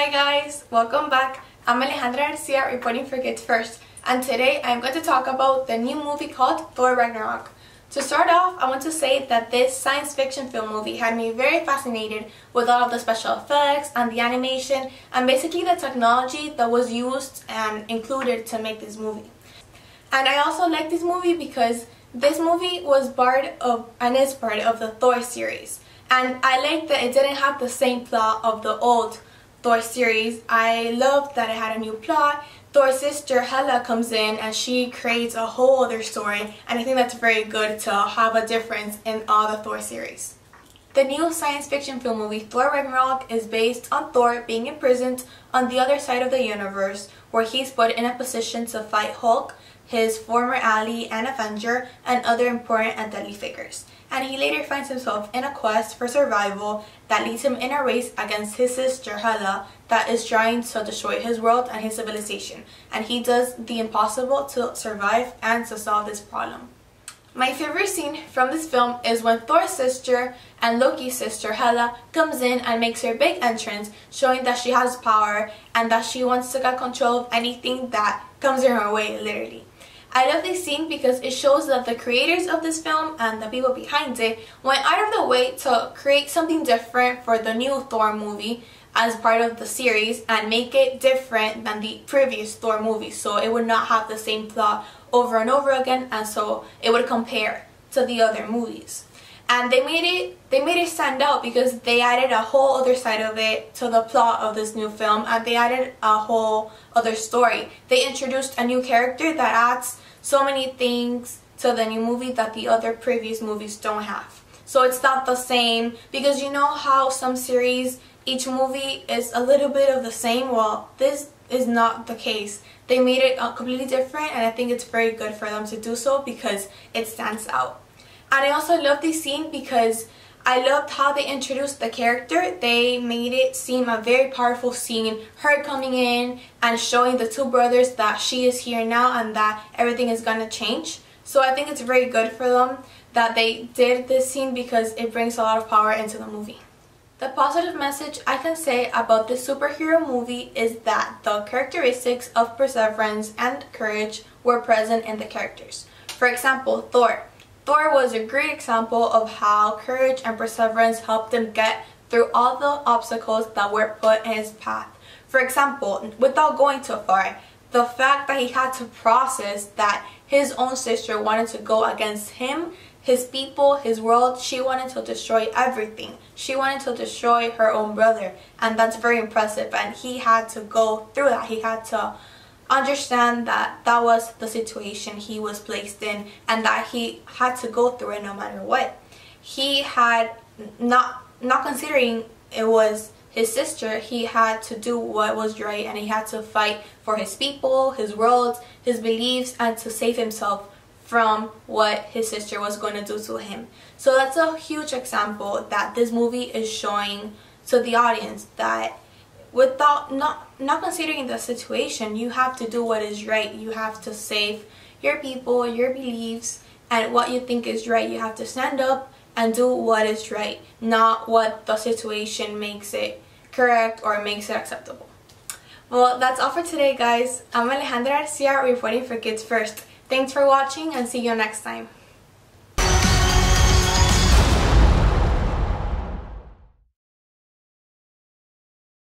Hi guys, welcome back. I'm Alejandra Garcia reporting for Kids First and today I'm going to talk about the new movie called Thor Ragnarok. To start off, I want to say that this science fiction film movie had me very fascinated with all of the special effects and the animation and basically the technology that was used and included to make this movie. And I also like this movie because this movie was part of and is part of the Thor series. And I like that it didn't have the same plot of the old Thor series. I love that it had a new plot. Thor's sister Hela comes in and she creates a whole other story and I think that's very good to have a difference in all the Thor series. The new science fiction film movie Thor Ragnarok is based on Thor being imprisoned on the other side of the universe where he's put in a position to fight Hulk, his former ally and Avenger, and other important and deadly figures and he later finds himself in a quest for survival that leads him in a race against his sister Hela that is trying to destroy his world and his civilization and he does the impossible to survive and to solve this problem. My favorite scene from this film is when Thor's sister and Loki's sister Hela comes in and makes her big entrance showing that she has power and that she wants to get control of anything that comes in her way literally. I love this scene because it shows that the creators of this film and the people behind it went out of the way to create something different for the new Thor movie as part of the series and make it different than the previous Thor movie. So it would not have the same plot over and over again and so it would compare to the other movies and they made it they made it stand out because they added a whole other side of it to the plot of this new film and they added a whole other story. They introduced a new character that adds so many things to the new movie that the other previous movies don't have. So it's not the same because you know how some series each movie is a little bit of the same? Well this is not the case. They made it completely different and I think it's very good for them to do so because it stands out and I also love this scene because I loved how they introduced the character. They made it seem a very powerful scene. Her coming in and showing the two brothers that she is here now and that everything is going to change. So I think it's very good for them that they did this scene because it brings a lot of power into the movie. The positive message I can say about this superhero movie is that the characteristics of perseverance and courage were present in the characters. For example, Thor. Thor was a great example of how courage and perseverance helped him get through all the obstacles that were put in his path. For example, without going too far, the fact that he had to process that his own sister wanted to go against him, his people, his world, she wanted to destroy everything. She wanted to destroy her own brother and that's very impressive and he had to go through that. He had to understand that that was the situation he was placed in and that he had to go through it no matter what. He had not not considering it was his sister, he had to do what was right and he had to fight for his people, his world, his beliefs and to save himself from what his sister was going to do to him. So that's a huge example that this movie is showing to the audience that without not not considering the situation you have to do what is right. You have to save your people your beliefs and what you think is right. You have to stand up and do what is right not what the situation makes it correct or makes it acceptable. Well that's all for today guys. I'm alejandra garcia reporting for kids first. Thanks for watching and see you next time